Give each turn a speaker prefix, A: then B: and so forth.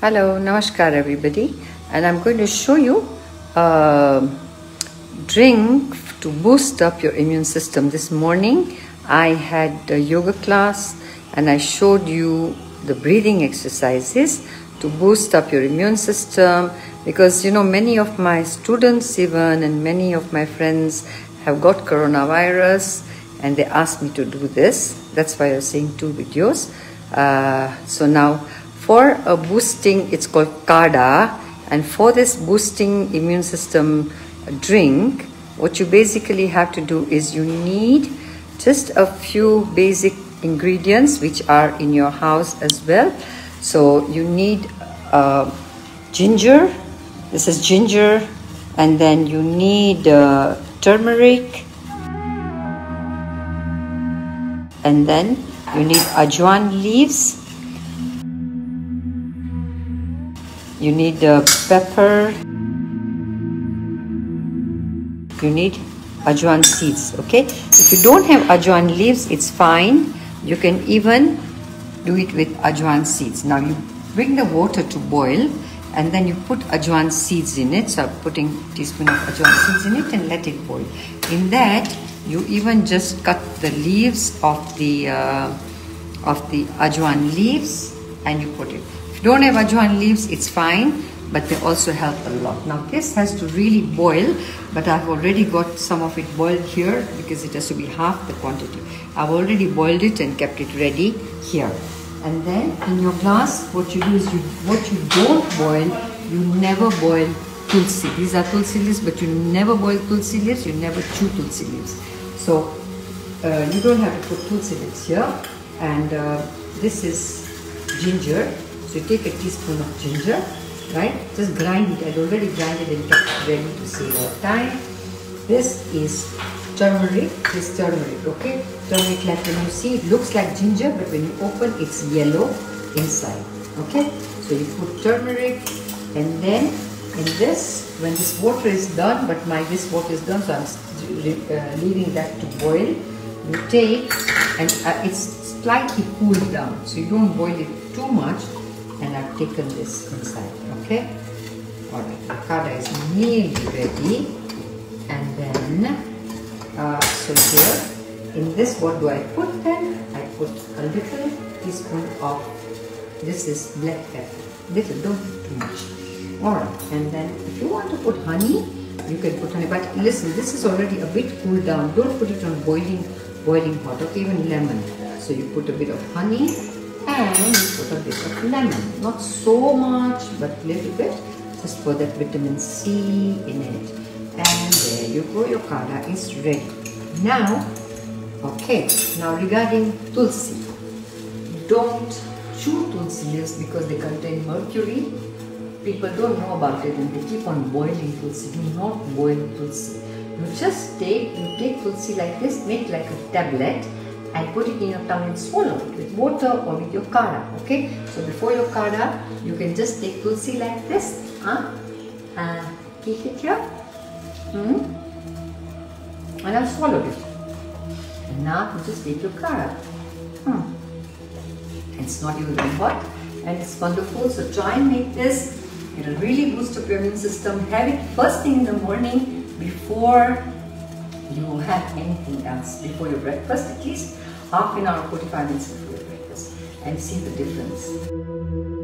A: Hello, Namaskar everybody and I'm going to show you a drink to boost up your immune system. This morning I had a yoga class and I showed you the breathing exercises to boost up your immune system because you know many of my students even and many of my friends have got coronavirus and they asked me to do this. That's why I'm saying two videos. Uh, so now for a boosting, it's called Kada, and for this boosting immune system drink, what you basically have to do is you need just a few basic ingredients which are in your house as well. So you need uh, ginger, this is ginger, and then you need uh, turmeric, and then you need ajwan leaves you need pepper. You need ajwan seeds okay? If you don't have ajwan leaves it's fine. You can even do it with ajwan seeds. Now you bring the water to boil and then you put ajwan seeds in it. So I'm putting teaspoon of ajwan seeds in it and let it boil. In that you even just cut the leaves of the uh, of the ajwan leaves and you put it don't have ajwain leaves, it's fine, but they also help a lot. Now this has to really boil, but I've already got some of it boiled here because it has to be half the quantity. I've already boiled it and kept it ready here. And then in your glass, what you do is you, what you don't boil, you never boil tulsi. These are tulsi leaves, but you never boil tulsi leaves, you never chew tulsi leaves. So uh, you don't have to put tulsi leaves here. And uh, this is ginger so you take a teaspoon of ginger, right? Just grind it. I'd already grinded it and kept ready to save our time. This is turmeric. This turmeric, okay? Turmeric like when you see it looks like ginger, but when you open it's yellow inside. Okay? So you put turmeric and then in this, when this water is done, but my this water is done, so I'm uh, leaving that to boil. You take and uh, it's slightly cooled down, so you don't boil it too much and I've taken this inside okay? Alright the kada is nearly ready. And then uh, so here in this what do I put then? I put a little teaspoon of this is black pepper. Little don't put too much. Alright and then if you want to put honey you can put honey. But listen this is already a bit cooled down. Don't put it on boiling boiling hot okay even lemon. So you put a bit of honey and put a bit of lemon. Not so much, but a little bit, just for that vitamin C in it. And there you go, your kada is ready. Now, okay, now regarding tulsi, don't chew tulsi leaves because they contain mercury. People don't know about it and they keep on boiling tulsi. Do not boil tulsi. You just take, you take tulsi like this, make like a tablet and put it in your tongue and swallow it with water or with your kada. Okay, so before your kada, you can just take tulsi like this, huh? and keep it here, hmm? and I've swallowed it. And now you just take your kada. Hmm. It's not even very hot and it's wonderful. So try and make this. It'll really boost up your immune system. Have it first thing in the morning before you have anything else before your breakfast at least half an hour 45 minutes before your breakfast and see the difference